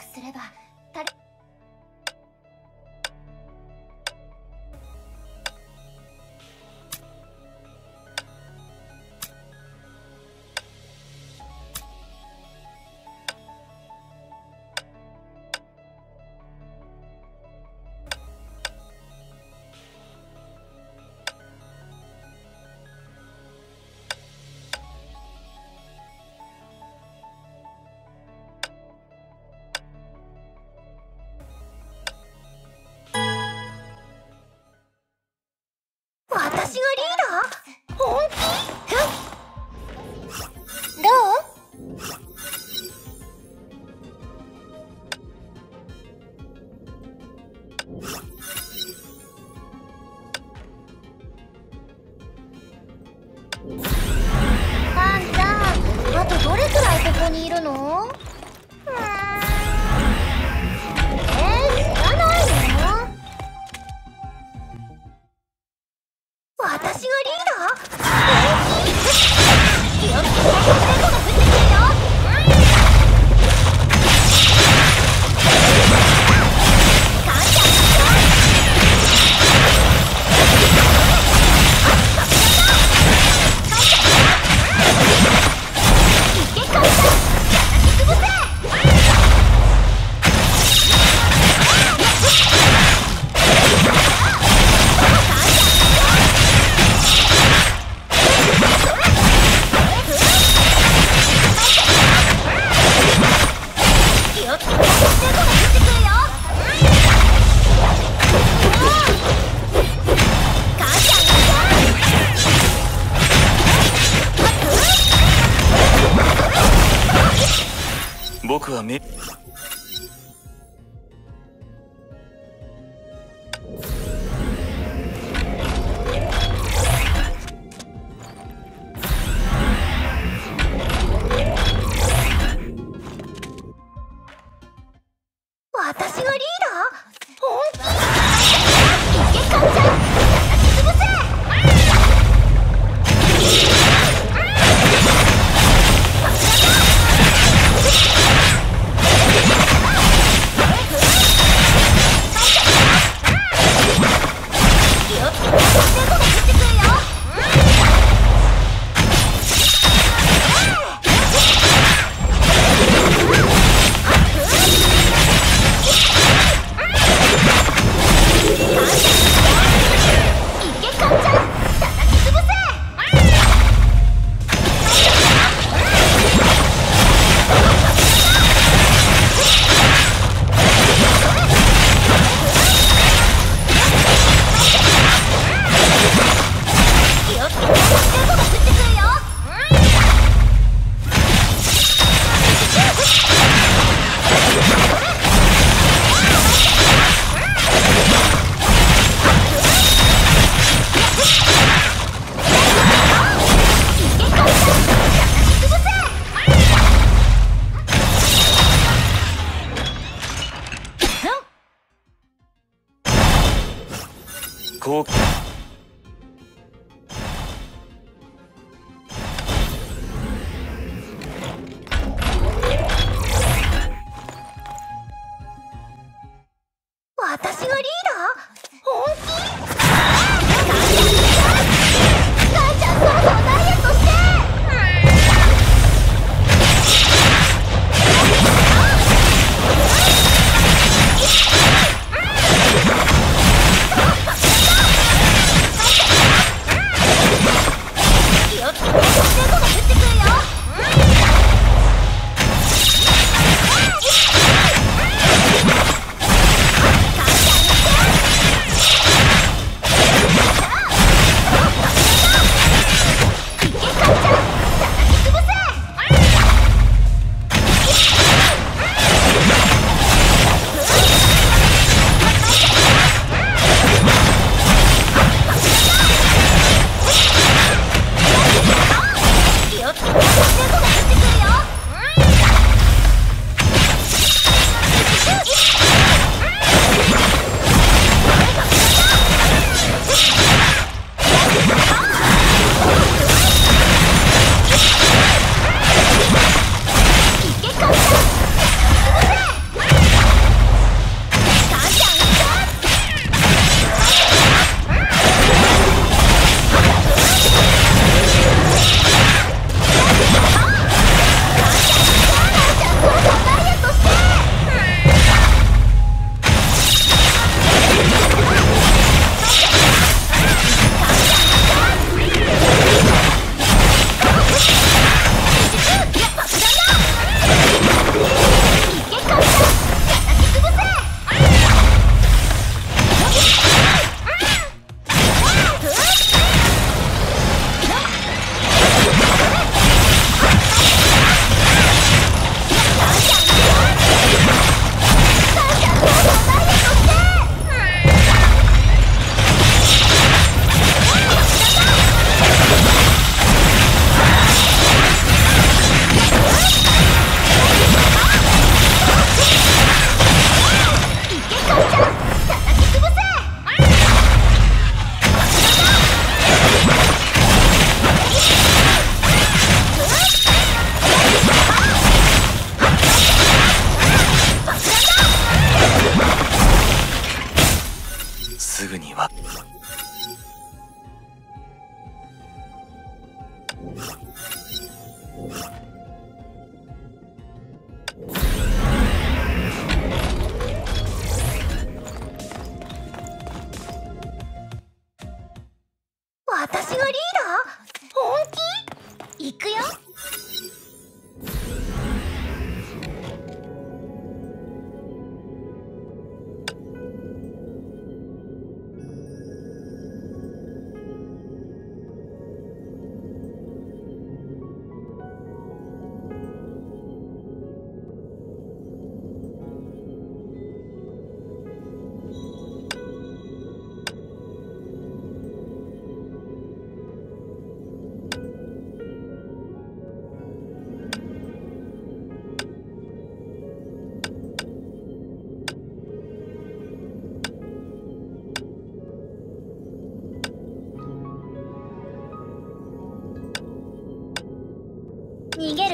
くすれば。パンタあとどれくらいここにいるの？僕はめ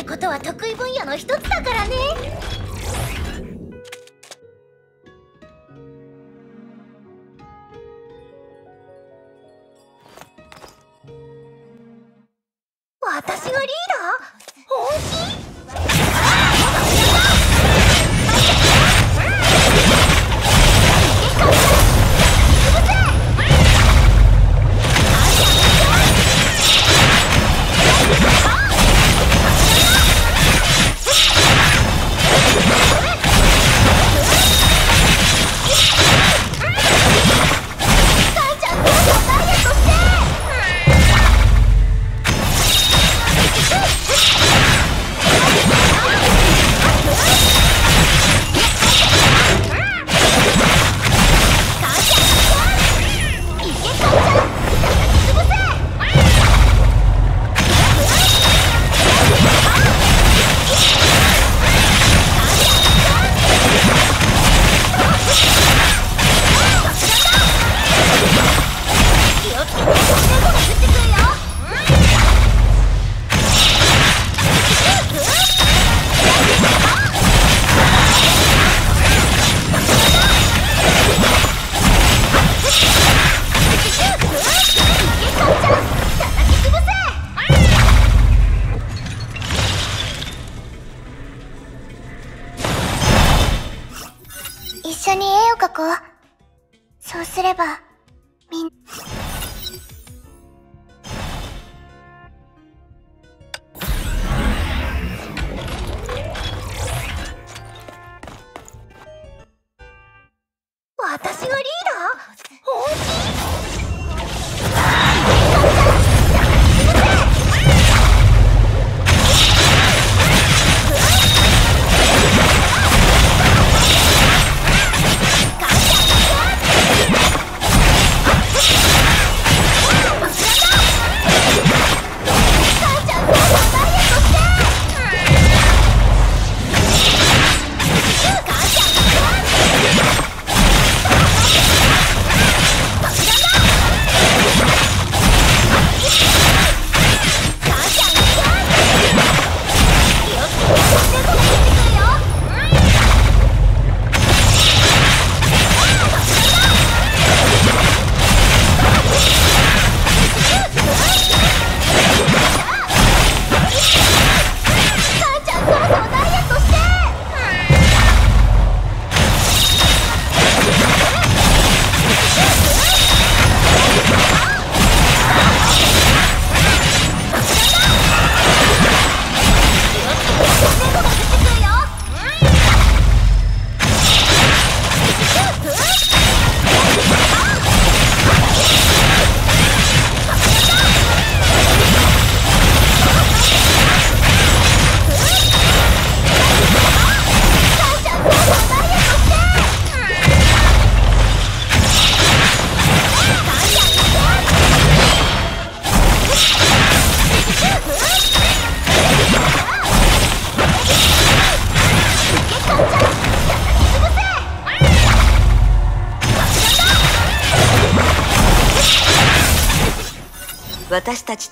ことは得意分野の一つだからね。リーダー？本気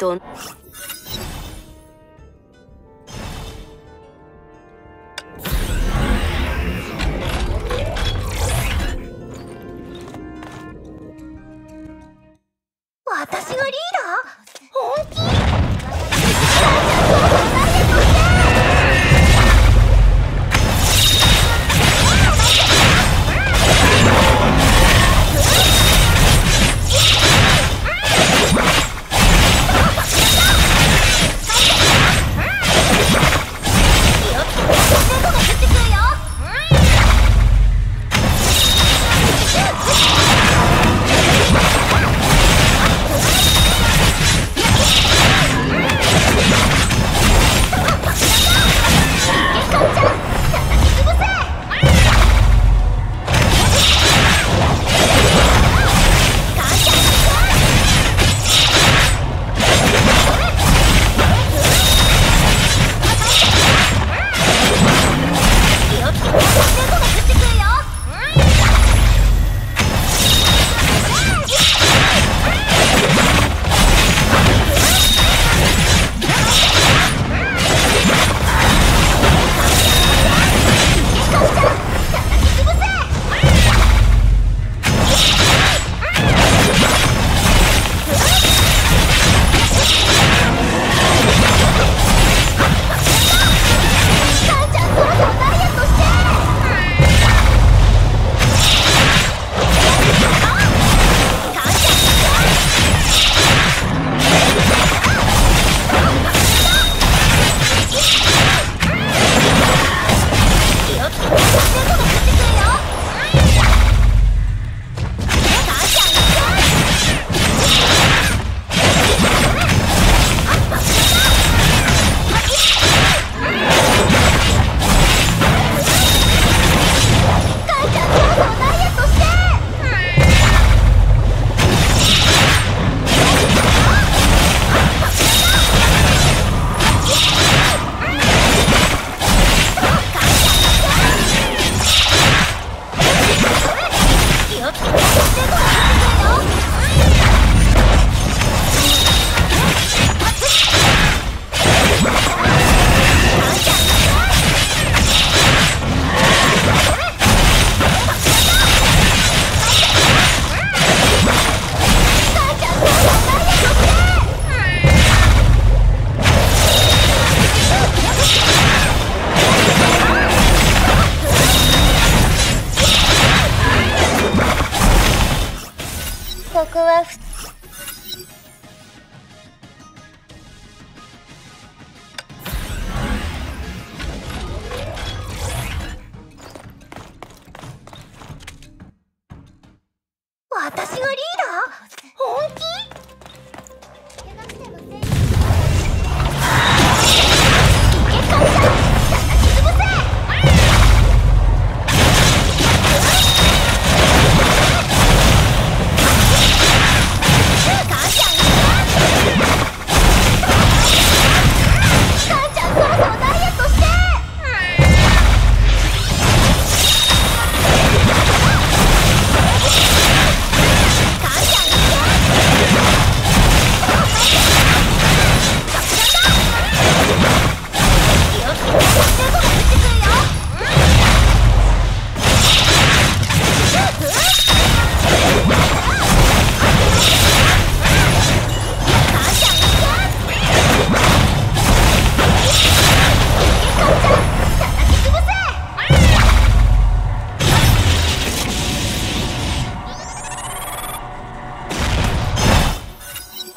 嗯。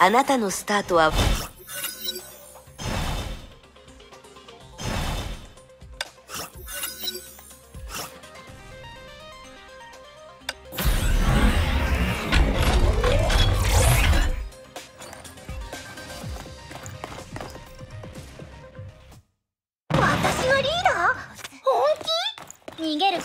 あなたのスタートは私リーダー？本気？逃げる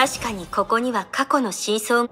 確かにここには過去の真相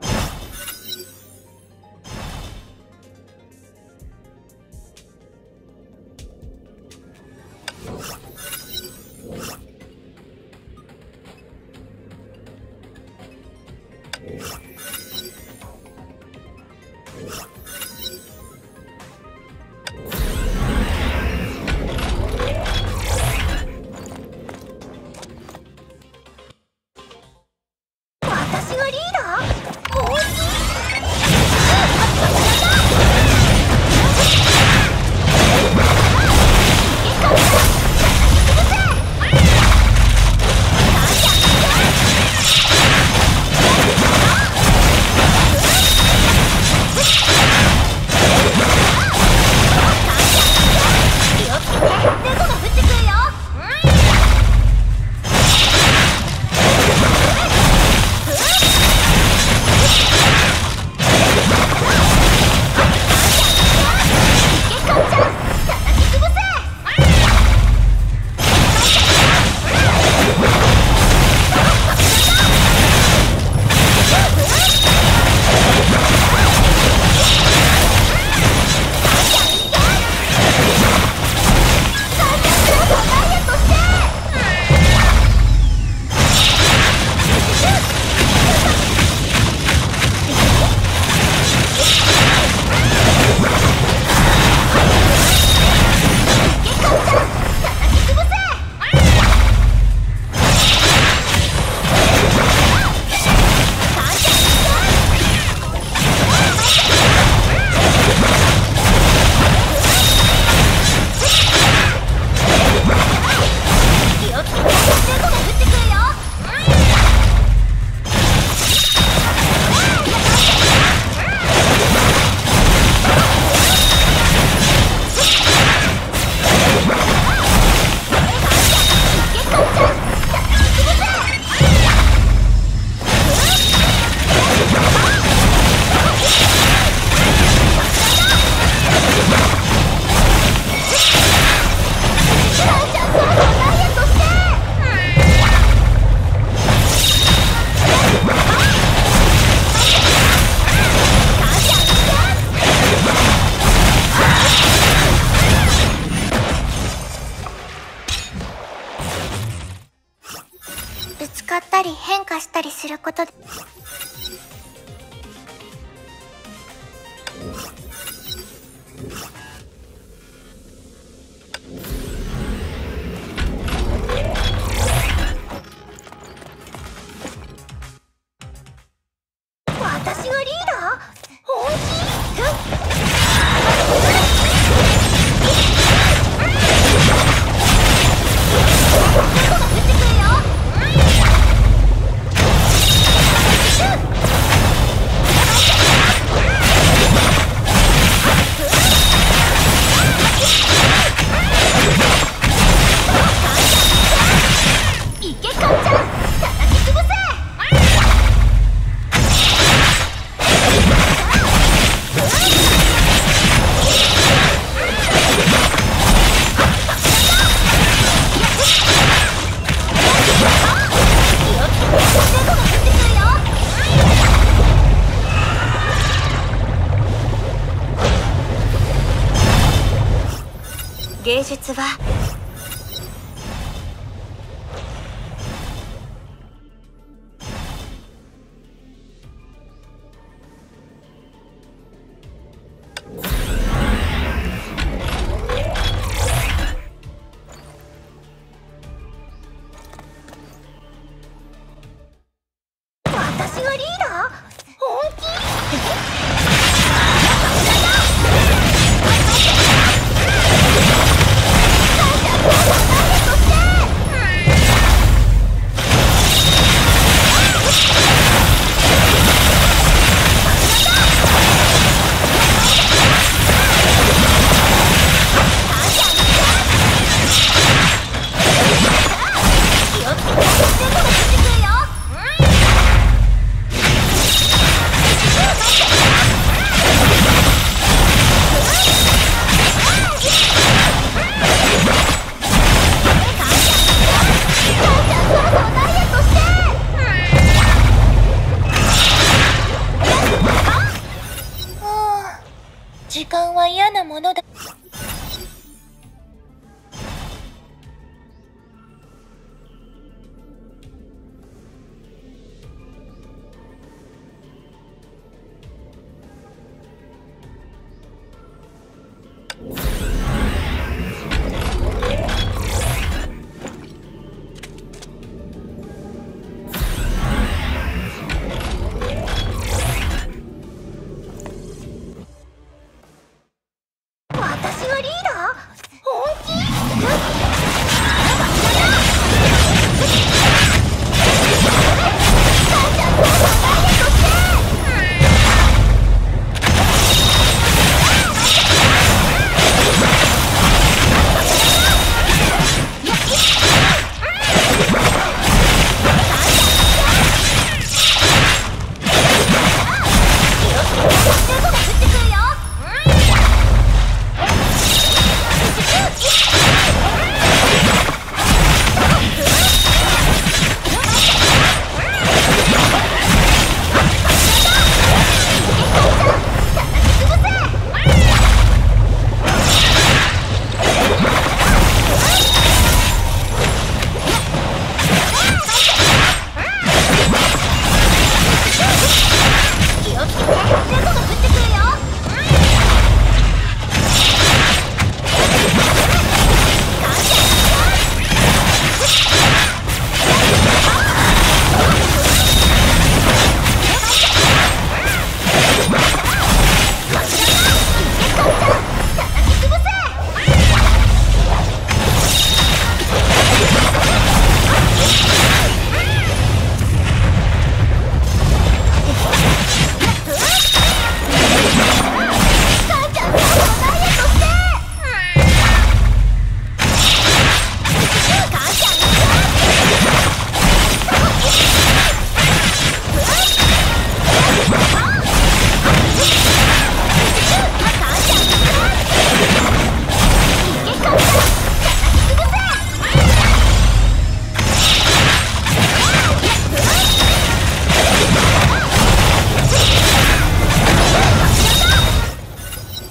私がリーダー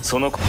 その子